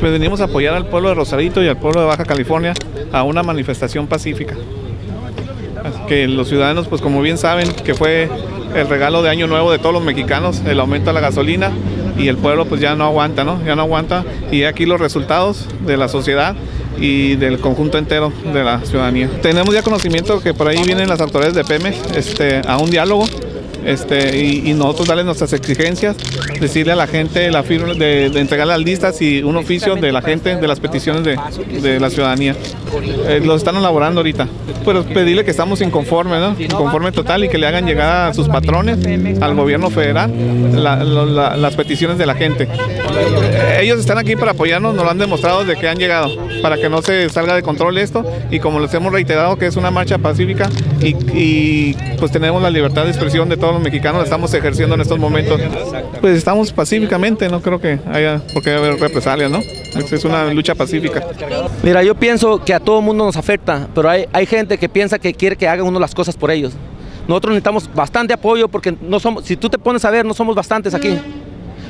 Pues venimos a apoyar al pueblo de Rosarito y al pueblo de Baja California a una manifestación pacífica. Que los ciudadanos, pues como bien saben, que fue el regalo de Año Nuevo de todos los mexicanos, el aumento de la gasolina y el pueblo pues ya no aguanta, ¿no? Ya no aguanta y aquí los resultados de la sociedad y del conjunto entero de la ciudadanía. Tenemos ya conocimiento que por ahí vienen las autoridades de Pemex este, a un diálogo este, y, nosotros darle nuestras exigencias, decirle a la gente la firma, de, entregar las listas y un oficio de la gente de las peticiones de, la ciudadanía. Eh, lo están elaborando ahorita. Pero pedirle que estamos inconformes, ¿no? Inconforme total y que le hagan llegar a sus patrones, al gobierno federal, las peticiones de la gente. Ellos están aquí para apoyarnos, nos lo han demostrado de que han llegado, para que no se salga de control esto y como les hemos reiterado que es una marcha pacífica y, y pues tenemos la libertad de expresión de todos los mexicanos, estamos ejerciendo en estos momentos. Pues estamos pacíficamente, no creo que haya por qué haber represalias, ¿no? Es una lucha pacífica. Mira, yo pienso que a todo mundo nos afecta, pero hay, hay gente que piensa que quiere que haga uno las cosas por ellos. Nosotros necesitamos bastante apoyo porque no somos, si tú te pones a ver, no somos bastantes aquí.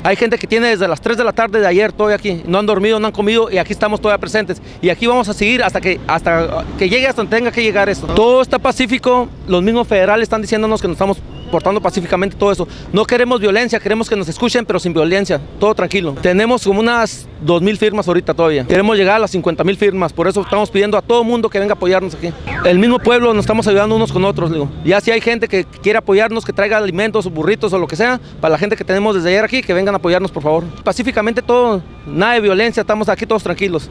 Hay gente que tiene desde las 3 de la tarde de ayer todavía aquí, no han dormido, no han comido y aquí estamos todavía presentes. Y aquí vamos a seguir hasta que, hasta que llegue hasta donde tenga que llegar esto. Todo está pacífico, los mismos federales están diciéndonos que nos estamos portando pacíficamente todo eso. No queremos violencia, queremos que nos escuchen, pero sin violencia, todo tranquilo. Tenemos como unas 2.000 firmas ahorita todavía. Queremos llegar a las 50.000 firmas, por eso estamos pidiendo a todo mundo que venga a apoyarnos aquí. El mismo pueblo nos estamos ayudando unos con otros, digo. Ya si hay gente que quiere apoyarnos, que traiga alimentos o burritos o lo que sea, para la gente que tenemos desde ayer aquí, que vengan a apoyarnos, por favor. Pacíficamente todo, nada de violencia, estamos aquí todos tranquilos.